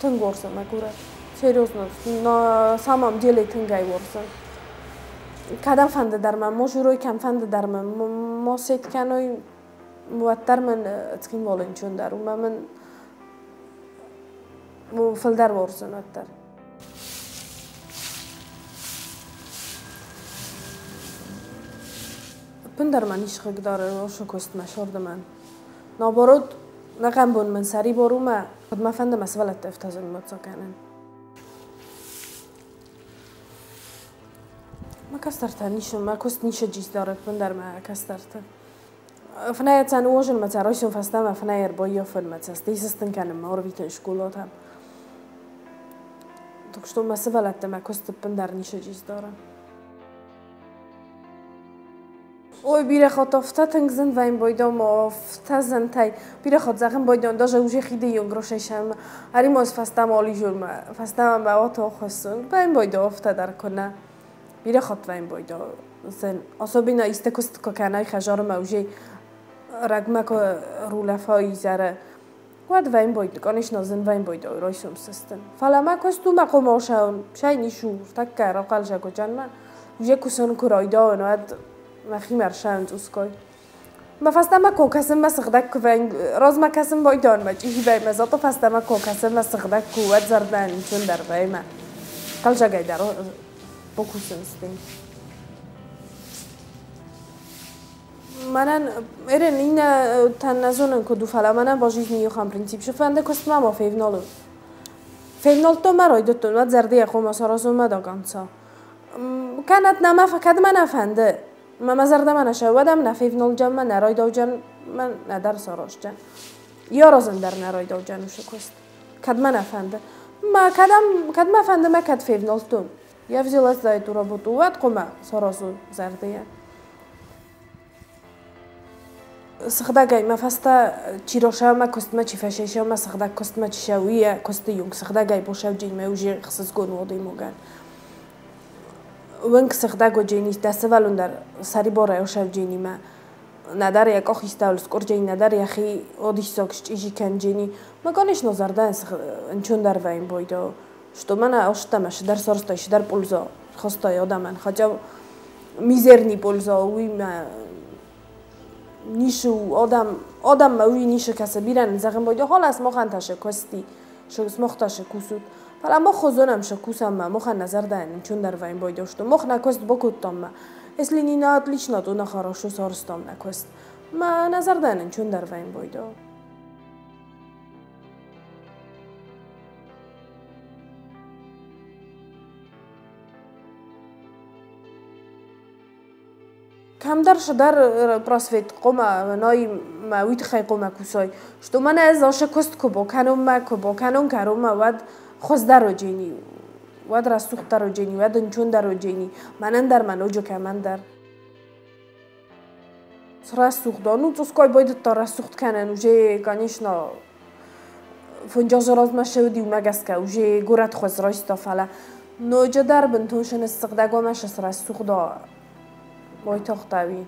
тыңгорсам аккурат серьезно на самом деле тыңгайворсам кадам фандадарман мо жӯрои кам фандадарман мо сетканои муваттар ман цкин волин чундару ма ман филдар ворсан аттар пундарман ишқигдори ошо костмашордаман наоборот نقم بون من سری برو ما خود ما فنده مسئولت افتازن مدسا کنن ما کستر تا ما کوست نیش جیس دارد من در ما کستر تا فنایر تن اوجن مت روشن فستم و فنایر با یافن مت است دیسستن ما رو بیتن شکولات هم دکشتو مسئولت ما کوست پندر نیش جیس ой бирахот офтатанг зин вайн бойдом офтазан тай бирахот загын бойдон даже уже хиде ён грошешам ари мос фастам оли журма фастам ба ото хосун вайн бойдо офтадар кона бирахот вайн бойдо зин особенно истекуст коканай хажарма уже рагмако рулафай зара Quad vem boido, конечно, зин vem boido, ройсум систем. Фалама костума комошаун, шай нишу, так кара қалжа коджанма. Уже кусон курайда, но ад مخیمر شند اسکای ما فستما کوکسم ما سخدک کو ونگ راز ما کسم با ایدان ما. چیهی بای مزا تو فستما کوکسم ما سخدک کو ود زردن چون در بای ما قل جگای در بکوسن ستین منن ارن این تن نزونن که دو فلا منن باجیز мазарда мана шавадам کد ма наройдовҷан ман надар сорожҷан ёрозан дар наройдовҷан уша кост кадма нафанда ма кадам кадма фанда ма кад февнолтун я взяла за эту работу ват қума сорозу зардия сыхдагай ма фаста чироша ма костма чифашеша ма сыхда костма чишауия кости юнг сыхдагай бошавҷин ма گونو دیمو گن. وقتی سخت داغ جنی است از سوالون در سری باره آشل جنی مه نداری یا که هیستالوس کردنی نداری یا خیلی آدیسکشت اجیکن جنی مگانیش نظر دانس خنچون در وین باید او شدم من آشتمش در صرضاش در پولزا خواستی آدم من میزرنی پولزا اوی من نیشو آدم آدم ما وی نیشو کسب بیرون زخم باید او حالا از مخنتش کاستی شوی از مخنتش کوسد حالا ما خزونم شکوسم ما مخ نظر داریم چون در وین باید داشتم مخ نکست بکوتم ما اصلی نینا отлично تو نخراشو سارستم نکست ما نظر داریم چون در وین باید кам дар шадар просвет қома ной ма вит хай қома кусой что мана аз оша кост ко бо каном ма ко бо канон карома вад хоздароҷени вад расухтароҷени вад нчундароҷени манандар ман оҷока мандар расухтону цуской боид то расухт канан уже конечно фунҷозорозмашавди умагаска уже гурат хоз ройстофала но ҷадар бин туншин истиқдагомашас расухдо мойтохтави